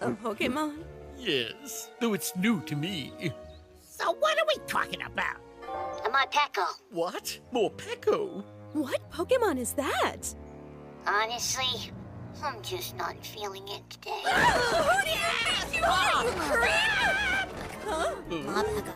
A Pokemon? Yes, though it's new to me. So what are we talking about? My Morpeko. What? More Morpeko? What Pokemon is that? Honestly, I'm just not feeling it today. Who oh, yes, you Oh, you crap! Huh? creep? Huh?